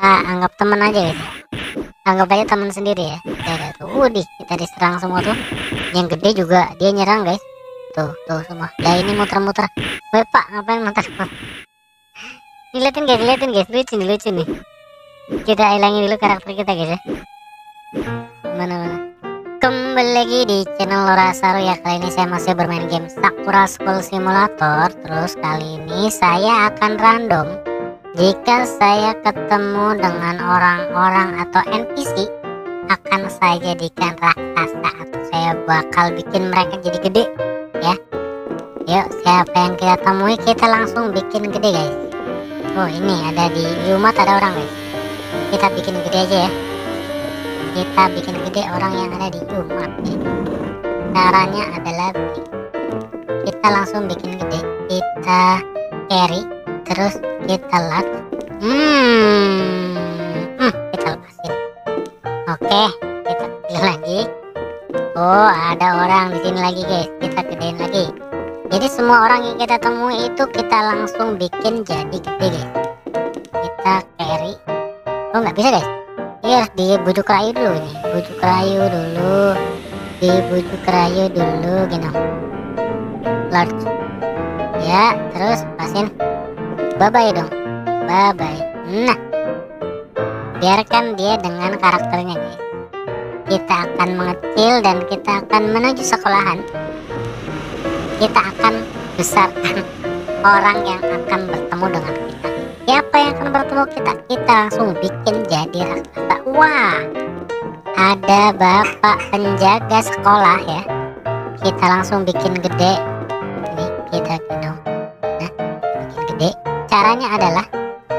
ah, anggap teman aja guys anggap aja teman sendiri ya. Ada tuh Udih, kita diserang semua tuh. Yang gede juga dia nyerang guys. Tuh tuh semua. Ya ini muter-muter. Weh pak ngapain muter? Dilihatin guys dilihatin guys. Lucu nih lucu nih. Kita hilangin dulu karakter kita guys ya. Mana mana? Kembali lagi di channel Lora Saru ya. Kali ini saya masih bermain game Sakura School Simulator. Terus kali ini saya akan random jika saya ketemu dengan orang-orang atau NPC akan saya jadikan raksasa atau saya bakal bikin mereka jadi gede ya. Yuk siapa yang kita temui kita langsung bikin gede guys. Oh ini ada di rumah ada orang guys. Kita bikin gede aja ya. Kita bikin gede orang yang ada di rumah caranya adalah kita langsung bikin gede. Kita carry terus kita lock hmm, hmm kita lepasin. Oke kita pilih lagi. Oh ada orang di sini lagi guys. Kita gedein lagi. Jadi semua orang yang kita temui itu kita langsung bikin jadi gede guys. Kita carry. Oh nggak bisa guys? Iya dibujuk rayu dulu ini. Bujuk rayu dulu. Dibujuk rayu dulu gitu large. Ya terus pasin bye bye dong. Bye bye nah. Biarkan dia dengan karakternya guys kita akan mengecil dan kita akan menuju sekolahan. Kita akan besarkan orang yang akan bertemu dengan kita. Siapa yang akan bertemu kita? Kita langsung bikin jadi raksasa. Wah. Ada bapak penjaga sekolah ya. Kita langsung bikin gede. Ini kita gede caranya adalah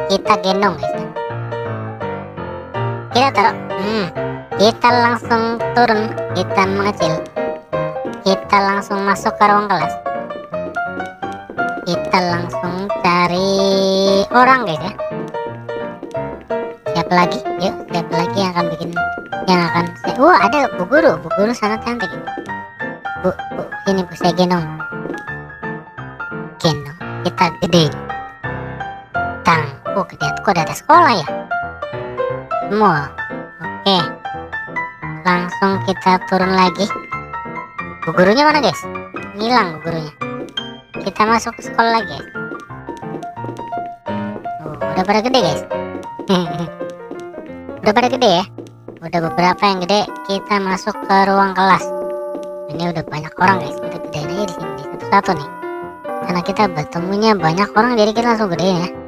kita gendong guys. Kita taruh hmm, kita langsung turun kita mengecil. Kita langsung masuk ke ruang kelas. Kita langsung cari orang guys ya. Siapa lagi? Yuk siapa lagi yang akan bikin yang akan saya wah ada bu guru. Bu guru sangat cantik. Bu, bu ini bu saya gendong. Gendong. Kita gede oh gede kok ada sekolah ya? Semua oke. Langsung kita turun lagi. Bu gurunya mana guys? Ngilang bu gurunya. Kita masuk ke sekolah lagi guys oh, udah pada gede guys? Udah pada gede ya? Udah beberapa yang gede kita masuk ke ruang kelas. Ini udah banyak orang guys. Kita gedein aja di sini. Satu-satu nih. Karena kita bertemunya banyak orang jadi kita langsung gedein ya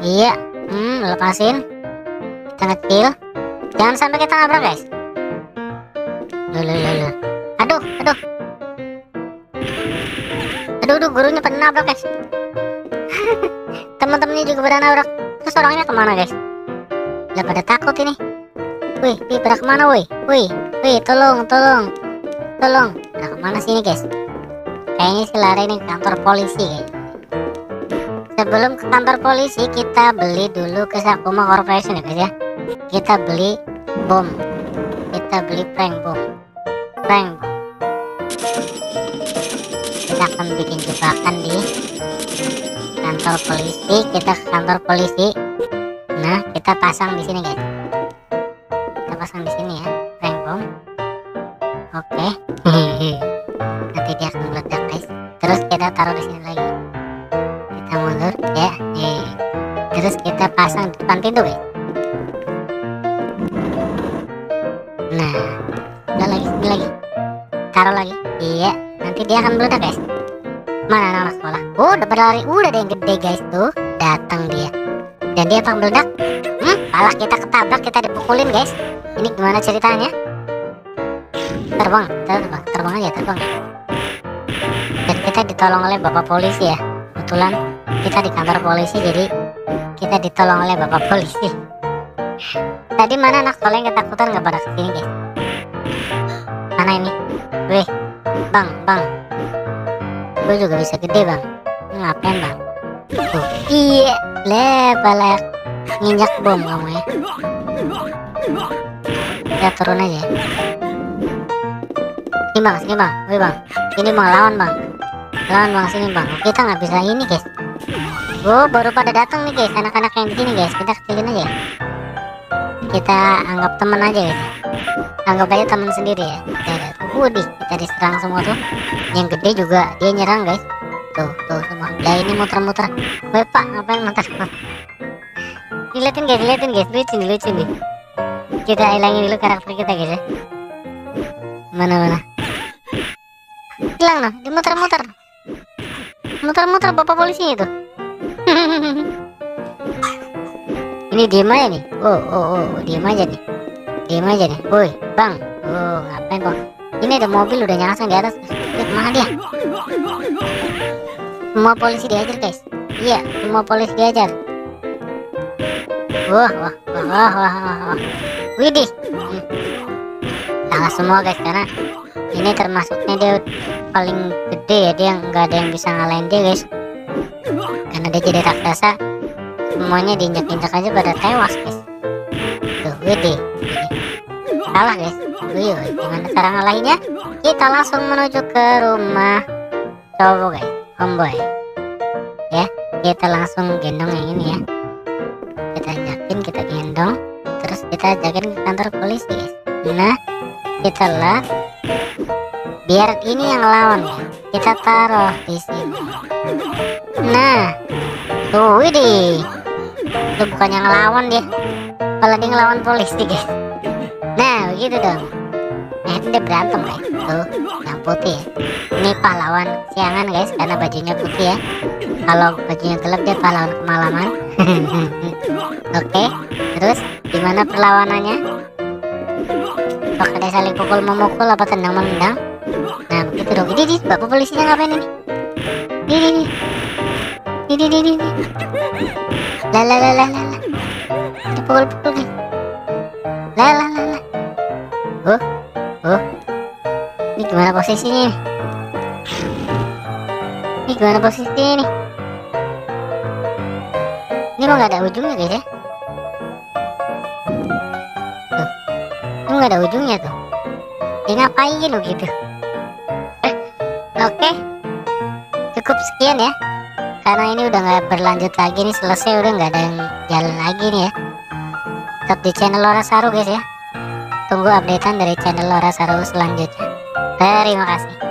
iya hmm lepasin. Kita kecil jangan sampai kita nabrak guys. Lulu, lulu. aduh aduh. Aduh aduh gurunya pernah nabrak guys. Teman-temannya juga pada nabrak. Terus orangnya ke mana guys? Udah pada takut ini. Wih wih pada ke mana wih wih wih tolong tolong. Tolong. Pada ke mana sini guys? Kayaknya sih lari ini kantor polisi guys sebelum ke kantor polisi kita beli dulu ke Sakuma Corporation ya guys ya. Kita beli bom. Kita beli prank bom. Prank bom. Kita akan bikin jebakan di kantor polisi. Kita ke kantor polisi. Nah kita pasang di sini guys. Kita pasang di sini ya prank bom. Oke. Nanti dia akan meledak guys. Terus kita taruh di sini lagi terus kita pasang di depan pintu guys nah udah lagi sini lagi. Taruh lagi. Iya nanti dia akan meledak guys. Mana anak sekolah? Oh udah berlari udah ada yang gede guys tuh. Datang dia. Dan dia akan meledak? Hmm malah kita ketabrak kita dipukulin guys. Ini gimana ceritanya? Terbang terbang terbang aja terbang. Dan kita ditolong oleh bapak polisi ya. Kebetulan kita di kantor polisi jadi kita ditolong oleh bapak polisi tadi mana anak yang ketakutan nggak pada ke sini guys mana ini? Weh bang bang. Gue juga bisa gede bang. Ngapain bang? Tuh. iya lebar nginjak bom kamu ya. Kita turun aja sini bang sini bang. Wih bang. Sini bang lawan bang. Lawan bang. Sini bang. Kita nggak bisa ini guys Oh, baru pada datang nih guys, anak-anak yang di sini guys. Kita kecilin aja. Kita anggap teman aja guys. Anggap aja teman sendiri ya. Kita lihat. Kita diserang semua tuh. Yang gede juga dia nyerang guys. Tuh, tuh semua. Lah ini muter-muter. Woi pak, ngapain muter? Dilihatin guys, dilihatin guys, lucu nih, lucu nih. Kita hilangin dulu karakter kita guys ya. Mana mana? Hilang noh, dia muter-muter. Muter-muter bapak polisi itu. ini diem aja nih. Oh, oh, oh, diem aja nih. Diem aja nih. Woi, bang. Oh, ngapain bang? Ini ada mobil udah nyasar di atas. Lihat mana dia? Semua polisi diajar guys. Iya, semua polisi diajar. Wah, wah, wah, wah, wah, wah. Widih. Salah semua guys karena ini termasuknya dia paling gede ya dia nggak ada yang bisa ngalahin dia guys dia jadi raksasa semuanya diinjak-injak aja pada tewas guys. Tuh gede. Kalah guys. Wih, gimana cara ngalahinnya? Kita langsung menuju ke rumah cowok guys. Homeboy. Ya kita langsung gendong yang ini ya. Kita ajakin kita gendong. Terus kita ajakin ke kantor polisi guys. Nah kita lah biar ini yang lawan ya. Kita taruh di sini. Nah tuh ini itu bukan yang lawan dia. Kalau dia ngelawan polisi guys nah begitu dong. Nah itu dia berantem guys tuh yang putih ya. Ini pahlawan siangan guys. Karena bajunya putih ya. Kalau bajunya gelap dia pahlawan kemalaman. Oke terus gimana perlawanannya? Apakah dia saling pukul memukul apa tendang menendang nah begitu dong. Ini, ini bapak polisinya ngapain ini? Ini ini ini ini ini lah lah lah lah lah dipukul pukul nih lah lah lah lah oh oh. Ini gimana posisinya? Nih ini gimana posisinya nih? Ini kok nggak ada ujungnya guys ya? Tuh. Ini nggak ada ujungnya tuh. Dia ngapain lo gitu? Oke, cukup sekian ya. Karena ini udah nggak berlanjut lagi nih, selesai udah nggak ada yang jalan lagi nih ya. Tetap di channel Lora Saru guys ya. Tunggu updatean dari channel Lora Saru selanjutnya. Terima kasih.